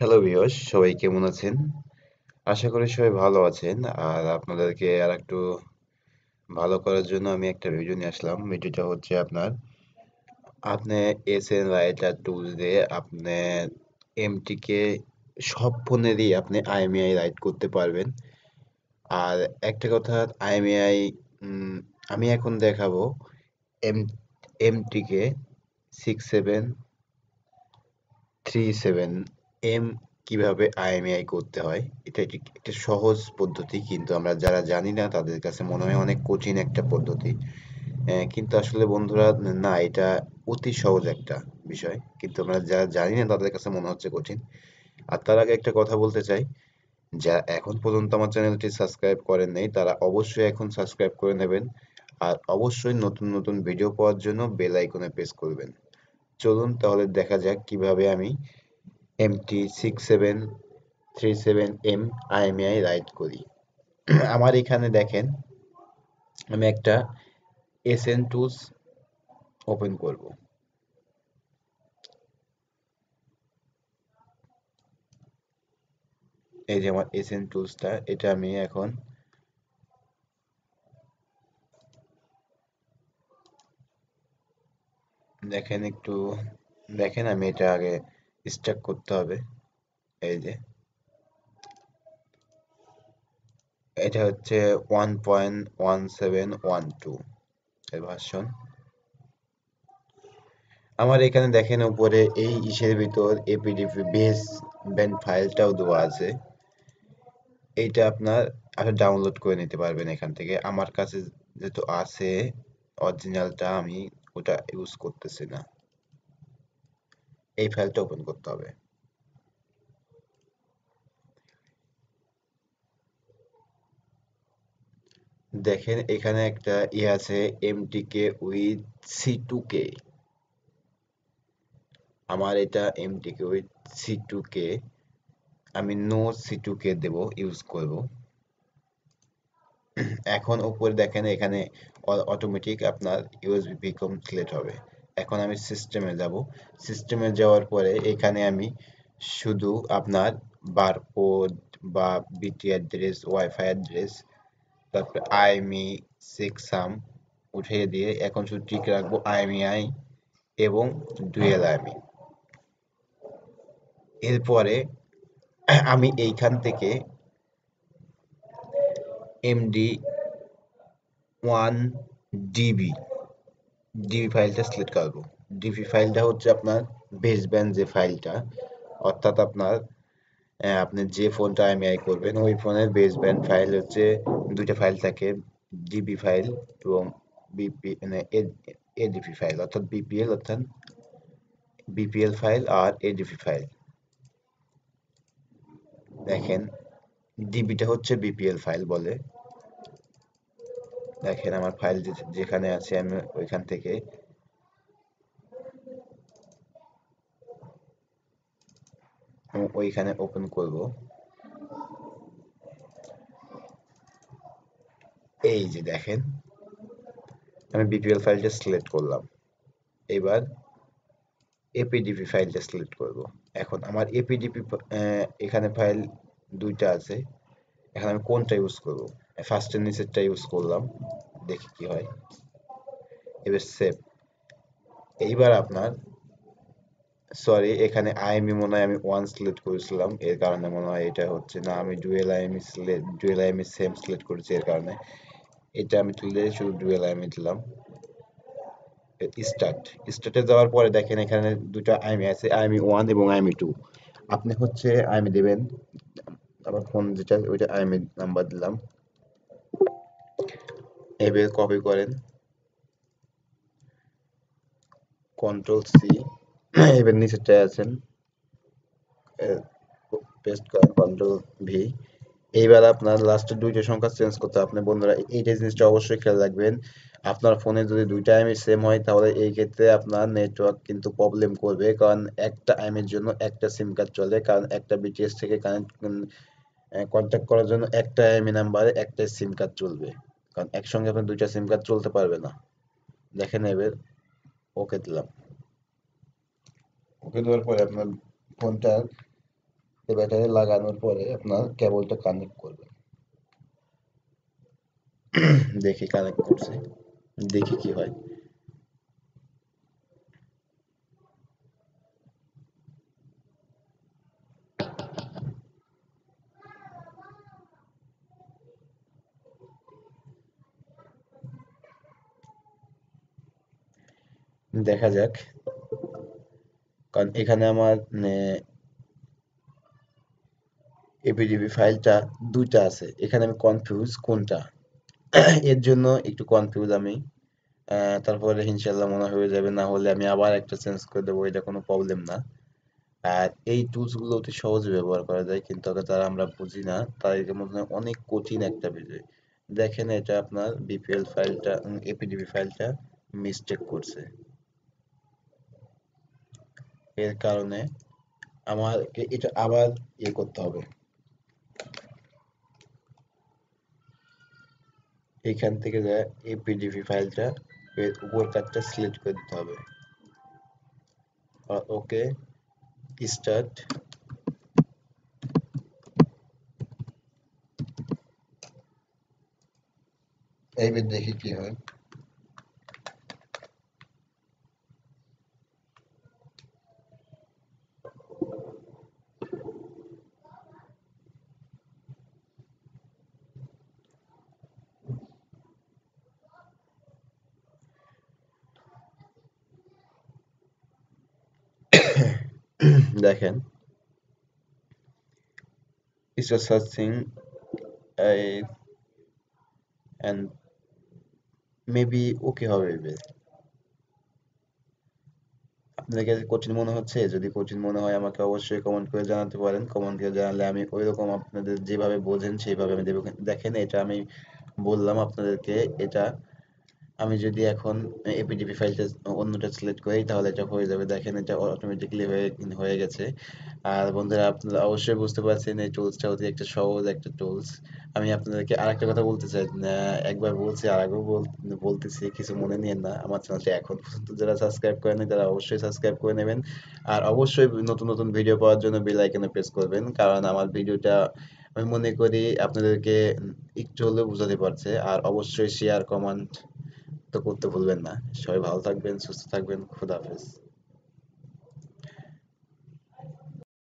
Hello viewers সবাই কেমন আছেন? আশা করি সবাই ভালো আছেন। আর আপনাদেরকে আর একটু ভালো করার জন্য আমি একটা ভিডিও নিয়ে আসলাম। ভিডিওটা হচ্ছে আপনার আপনি এস এন রাইটার টুলস দিয়ে আপনি এমটিকে সব ফোনেরই আপনি আইএমইআই রাইট করতে পারবেন। আর একটা কথা আইএমইআই আমি এখন দেখাবো M MTK six seven three seven M কীভাবে আইএমআই করতে হয়, এটা একটা সহজ পদ্ধতি, কিন্তু আমরা যারা জানি না তাদের কাছে মনে হয় অনেক কঠিন একটা পদ্ধতি। কিন্তু আসলে বন্ধুরা, না, এটা অতি সহজ একটা বিষয়, কিন্তু আমরা যারা জানি না তাদের কাছে মনে হচ্ছে কঠিন। আর তার আগে একটা কথা বলতে চাই যারা এখন পর্যন্ত আমার চ্যানেলটি সাবস্ক্রাইব করেন নাই, তারা অবশ্যই এখন সাবস্ক্রাইব করে নেবেন, আর অবশ্যই নতুন নতুন ভিডিও পাওয়ার জন্য বেল আইকনে প্রেস করবেন। চলুন তাহলে দেখা যাক কীভাবে আমি MT six seven three seven M IMEI write করি। আমার এখানে দেখেন, আমি একটা এসএন টুলস ওপেন করব। এই যে আমার এসএন টুলসটা এটা আমি এখন দেখেন একটু, দেখেন আমি এটা আগে স্টার্ট করতে হবে। এই যে। এটা হচ্ছে one point one seven one two এর ভার্সন আমার এখানে দেখেন উপরে এই ইসের ভিতর এপিডিপি বেস ব্যান্ড ফাইলটাও দেওয়া আছে। এইটা আপনার আপনি ডাউনলোড করে নিতে পারবেন এখান থেকে। আমার কাছে যেহেতু আছে অরিজিনালটা আমি ওটা ইউজ করতেছি না। এই ফাইলটা ওপেন করতে হবে। দেখেন, এখানে একটা ই আছে MTK with C two K আমার এটা MTK with C two K আমি নো সি টু কে দেব ইউজ করব। এখন উপরে দেখেন, এখানে অটোমেটিক আপনার ইউএসবি বিকম সিলেক্ট হবে। এখন আমি সিস্টেমে যাব। সিস্টেমে যাওয়ার পরে এখানে আমি শুধু আপনার বারকোড বা বিটি অ্যাড্রেস ওয়াইফাই অ্যাড্রেস তারপরে আইএমই সেকসাম উঠিয়ে দিয়ে এখন শুধু ঠিক রাখব আইএমইআই এবং ডুয়েল আইএমই এরপরে আমি এইখান থেকে এমডি ওয়ান ডিবি ডিবি ফাইলটা সিলেক্ট করব ডিবি ফাইলটা হচ্ছে আপনার বেস ব্যান্ড যে ফাইলটা অর্থাৎ আপনার আপনি যে ফোনটা আইএমআই করবেন, ওই ফোনের বেস ব্যান্ড ফাইল হচ্ছে দুইটা ফাইল থাকে ডিবি ফাইল এবং বিপি মানে এডিপি ফাইল অর্থাৎ বিপিএল অর্থাৎ বিপিএল ফাইল আর এডিপি ফাইল দেখেন ডিবিটা হচ্ছে বিপিএল ফাইল বলে। দেখেন আমার ফাইল যেখানে আছে আমি ওইখান থেকে। ওইখানে ওপেন করব। এই যে দেখেন, আমি বিপিএল ফাইলটা সিলেক্ট করলাম। এবার এপিডিপি ফাইলটা সিলেক্ট করব। এখন আমার এপিডিপি এখানে ফাইল দুইটা আছে। এখন আমি কোনটা ইউজ করব? ফার্স্টের নিচেরটা ইউজ করলাম, দেখি কি হয়। এবার সেভ এইবার আপনার সরি এখানে আইএমই মনে হয় আমি ওয়ান সিলেক্ট করেছিলাম, এর কারণে মনে হয় এটা হচ্ছে না, আমি dual IMEI select dual IMEI same select করেছি এর কারণে। এটা আমি তুলে শুধু ডুয়েল আইএমই দিলাম। স্টার্ট স্টার্টে যাওয়ার পরে দেখেন এখানে দুটো আইএমই আছে আইএমই ওয়ান এবং আইএমই টু আপনি হচ্ছে আইএমই দেবেন, আমার ফোন যেটা, ওইটা আইএমই নাম্বার দিলাম। এবার কপি করেন। কন্ট্রোল সি এবার নিচেরটায় আছেন। পেস্ট করেন কন্ট্রোল ভি এইবার আপনার লাস্টের দুইটা সংখ্যা চেঞ্জ করতে আপনি বন্ধুরা এইটা জিনিসটা অবশ্যই খেয়াল রাখবেন, আপনার ফোনে যদি দুইটা আইএমই সেম হয়, তাহলে এই ক্ষেত্রে আপনার নেটওয়ার্ক কিন্তু প্রবলেম করবে। কারণ একটা আইএমের জন্য একটা সিম কার্ড চলে। কারণ একটা বিটিএস থেকে কানেক্ট কন্ট্যাক্ট করার জন্য একটা আইএমই নাম্বারে একটা সিম কার্ড চলবে। কারণ একসঙ্গে আপনার দুইটা সিম কার্ড চলতে পারবে না। দেখেন এবার ওকে দিলাম। ওকে দেওয়ার পরে আপনার ফোনটা ব্যাটারি লাগানোর পরে আপনার কেবলটা কানেক্ট করবেন দেখি কানেক্ট করছে দেখি কি হয়। দেখা যাক। কারণ এখানে আমার এপিডিবি ফাইলটা দুইটা আছে। এখানে আমি কনফিউজ কোনটা? এর জন্য একটু কনফিউজ আমি। তারপরে ইনশাল্লাহ মনে হয়ে যাবে। না হলে আমি আবার একটা চেঞ্জ করে দেবো, এটা কোনো প্রবলেম না। আর এই টুলসগুলো অতি সহজে ব্যবহার করা যায়, কিন্তু তারা আমরা বুঝি না। তাদের মধ্যে অনেক কঠিন একটা বিষয়। দেখেন এটা আপনার বিপিএল ফাইলটা এপিডিবি ফাইলটা মিস্টেক করছে। এর কারণে আমাকে এটা আবার ইয়ে করতে হবে। এখান থেকে যা এই পিডিএফ ফাইলটা এর উপর কাটটা সিলেক্ট করে দিতে হবে। ওকে স্টার্ট এইবার দেখি কি হয়। দেখেন। It's a searching a and maybe ওকে হবে আপনাদের কাছে কঠিন মনে হচ্ছে? যদি কঠিন মনে হয়, আমাকে অবশ্যই কমেন্ট করে জানাতে পারেন। কমেন্ট করে জানালে আমি ওই রকম আপনাদের যেভাবে বোঝেন, সেইভাবে আমি দেবো দেখেন এটা আমি বললাম আপনাদেরকে। এটা আমি যদি এখন এপিডিপি ফাইলটা অন্যটা সিলেক্ট করি, তাহলে এটা হয়ে যাবে। দেখেন এটা অটোমেটিকলি হয়ে হয়ে গেছে। আর বন্ধুরা, আপনারা অবশ্যই বুঝতে পারছেন এই টুলসটা অতি একটা সহজ একটা টুলস আমি আপনাদেরকে আরেকটা কথা বলতে চাই। একবার বলছি, আর একবার বলতেছি, কিছু মনে নিয়েন না। আমার চ্যানেলটা এখন পর্যন্ত যারা সাবস্ক্রাইব করেনি তারা অবশ্যই সাবস্ক্রাইব করে নেবেন। আর অবশ্যই নতুন নতুন ভিডিও পাওয়ার জন্য বেল আইকনে প্রেস করবেন। কারণ আমার ভিডিওটা আমি মনে করি আপনাদেরকে একটু হলেও বোঝাতে পারছে। আর অবশ্যই শেয়ার কমেন্ট তো করতে ভুলবেন না। সবাই ভালো থাকবেন সুস্থ থাকবেন খুদা হাফেজ।